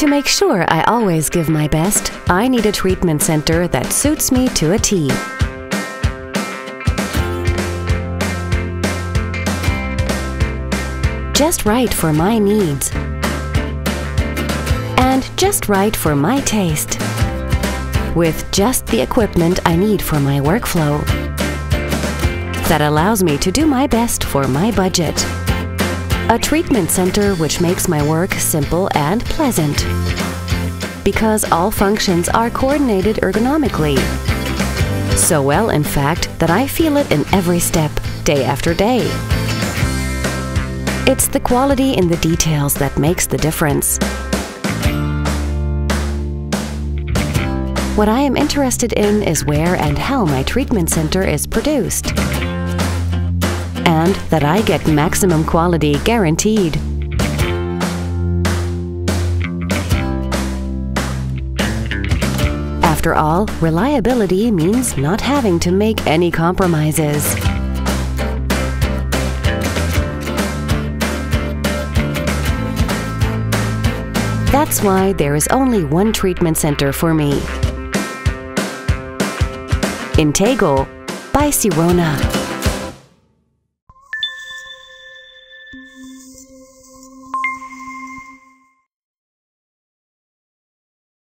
To make sure I always give my best, I need a treatment center that suits me to a T. Just right for my needs. And just right for my taste. With just the equipment I need for my workflow. That allows me to do my best for my budget. A treatment center which makes my work simple and pleasant. Because all functions are coordinated ergonomically. So well, in fact, that I feel it in every step, day after day. It's the quality in the details that makes the difference. What I am interested in is where and how my treatment center is produced and that I get maximum quality guaranteed. After all, reliability means not having to make any compromises. That's why there is only one treatment center for me. Intego by Sirona.